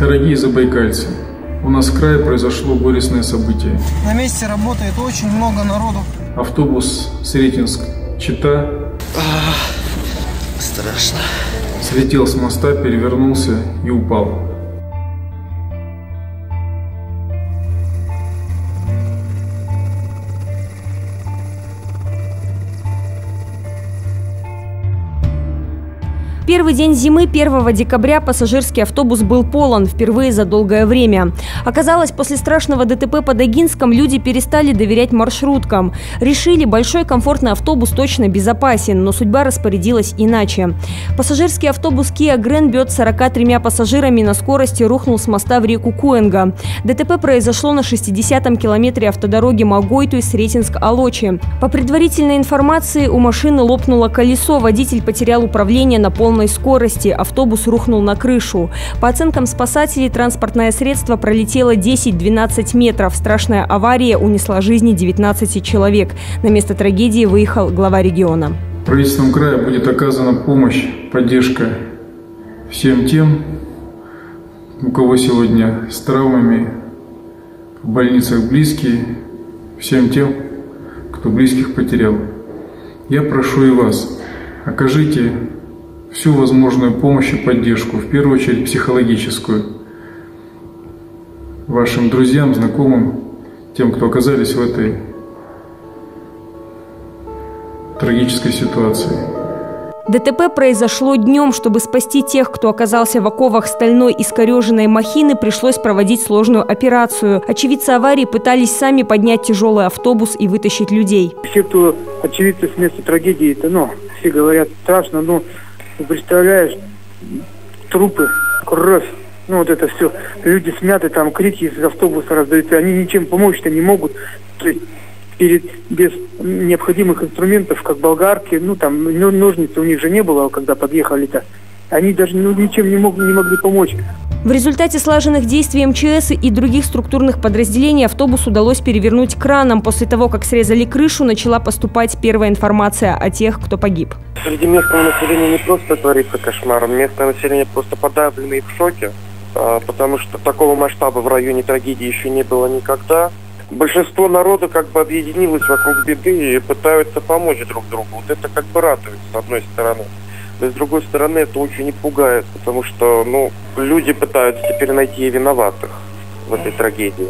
Дорогие забайкальцы, у нас в крае произошло горестное событие. На месте работает очень много народу. Автобус Сретенск-Чита Страшно. слетел с моста, перевернулся и упал. Первый день зимы 1 декабря пассажирский автобус был полон впервые за долгое время. Оказалось, после страшного ДТП под Агинском люди перестали доверять маршруткам. Решили, большой комфортный автобус точно безопасен, но судьба распорядилась иначе. Пассажирский автобус Kia Grandbird с 43 пассажирами на скорости рухнул с моста в реку Куэнга. ДТП произошло на 60-м километре автодороги Магойту-Сретенск-Алочи. По предварительной информации, у машины лопнуло колесо, водитель потерял управление на полной скорости, автобус рухнул на крышу. По оценкам спасателей, транспортное средство пролетело 10-12 метров. Страшная авария унесла жизни 19 человек. На место трагедии выехал глава региона. Правительством края будет оказана помощь, поддержка всем тем, у кого сегодня с травмами в больницах близкие, всем тем, кто близких потерял. Я прошу и вас, окажите всю возможную помощь и поддержку, в первую очередь психологическую, вашим друзьям, знакомым, тем, кто оказались в этой трагической ситуации. ДТП произошло днем. Чтобы спасти тех, кто оказался в оковах стальной искореженной махины, пришлось проводить сложную операцию. Очевидцы аварии пытались сами поднять тяжелый автобус и вытащить людей. Все, кто очевидцы с места трагедии, это, ну, все говорят страшно, но ты представляешь, трупы, кровь, ну вот это все, люди смяты, там крики из автобуса раздаются, они ничем помочь-то не могут. То есть перед, без необходимых инструментов, как болгарки, ну там ну, ножницы у них же не было, когда подъехали-то. Они даже ну, ничем не, мог, не могли помочь. В результате слаженных действий МЧС и других структурных подразделений автобус удалось перевернуть краном. После того, как срезали крышу, начала поступать первая информация о тех, кто погиб. Среди местного населения не просто творится кошмар, местное население просто подавлено и в шоке, а, потому что такого масштаба в районе трагедии еще не было никогда. Большинство народа как бы объединилось вокруг беды и пытаются помочь друг другу. Вот это как бы радует, с одной стороны. С другой стороны, это очень и пугает, потому что, ну, люди пытаются теперь найти виноватых в этой трагедии.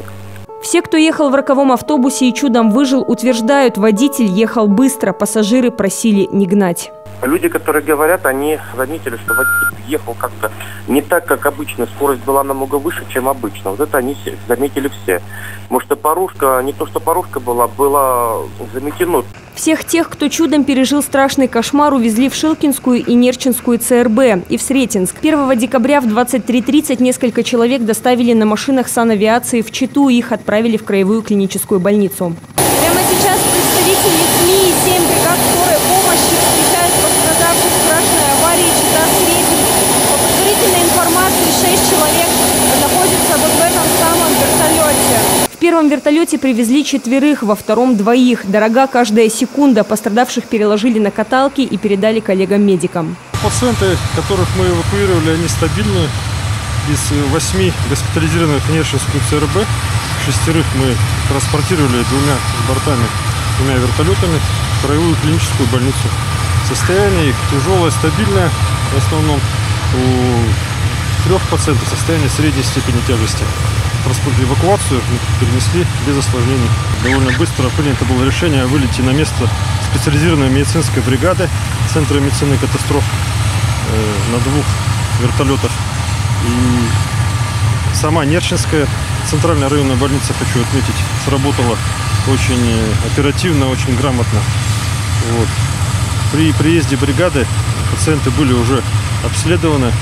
Все, кто ехал в роковом автобусе и чудом выжил, утверждают, водитель ехал быстро, пассажиры просили не гнать. Люди, которые говорят, они заметили, что водитель ехал как-то не так, как обычно. Скорость была намного выше, чем обычно. Вот это они заметили все. Может, что порушка, не то, что порушка была, была заметено. Всех тех, кто чудом пережил страшный кошмар, увезли в Шилкинскую и Нерчинскую ЦРБ и в Сретенск. 1 декабря в 23.30 несколько человек доставили на машинах санавиации в Читу и их отправили в краевую клиническую больницу. Прямо сейчас представители СМИ и 7 бригад скорой помощи встречают пострадавших в страшной аварии Чита-Сретенск. По предварительной информации, 6 человек находятся вот в этом самом вертолете. В первом вертолете привезли четверых, во втором – двоих. Дорога каждая секунда. Пострадавших переложили на каталки и передали коллегам-медикам. Пациенты, которых мы эвакуировали, они стабильны. Из восьми госпитализированных Нершинскую ЦРБ шестерых мы транспортировали двумя бортами, двумя вертолетами в краевую клиническую больницу. Состояние их тяжелое, стабильное. В основном у трех пациентов состояние средней степени тяжести эвакуацию перенесли без осложнений. Довольно быстро принято было решение о вылете на место специализированной медицинской бригады Центра медицины катастроф э, на двух вертолетах. И сама Нерчинская центральная районная больница, хочу отметить, сработала очень оперативно, очень грамотно. Вот. При приезде бригады пациенты были уже обследованы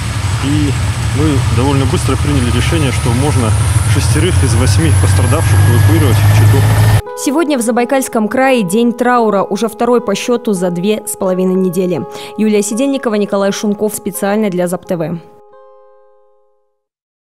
и мы довольно быстро приняли решение, что можно шестерых из восьми пострадавших эвакуировать в Читу. Сегодня в Забайкальском крае день траура, уже второй по счету за две с половиной недели. Юлия Сидельникова, Николай Шунков специально для ЗАП-ТВ.